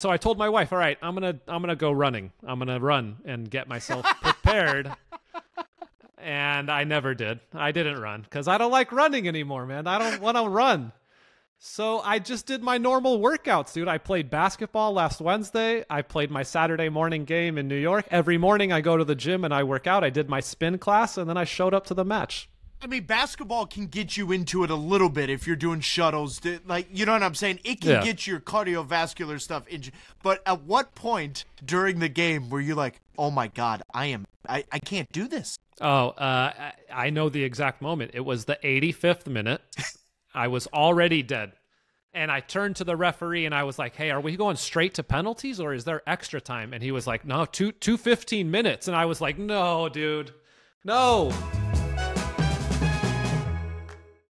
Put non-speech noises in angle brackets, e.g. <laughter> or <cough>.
So I told my wife, "All right, I'm gonna I'm gonna go running. I'm gonna run and get myself <laughs> prepared." and I never did. I didn't run because I don't like running anymore, man. I don't want to run. So I just did my normal workouts, dude. I played basketball last Wednesday. I played my Saturday morning game in New York. Every morning I go to the gym and I work out. I did my spin class and then I showed up to the match. I mean, basketball can get you into it a little bit if you're doing shuttles. Like, you know what I'm saying? It can Yeah. get your cardiovascular stuff into. But at what point during the game were you like, "Oh my god, I am, I, I can't do this"? Oh, uh, I- I know the exact moment. It was the 85th minute. I was already dead. And I turned to the referee and I was like, "Hey, are we going straight to penalties or is there extra time?" And he was like, "No, two two 15 minutes." And I was like, "No, dude. No."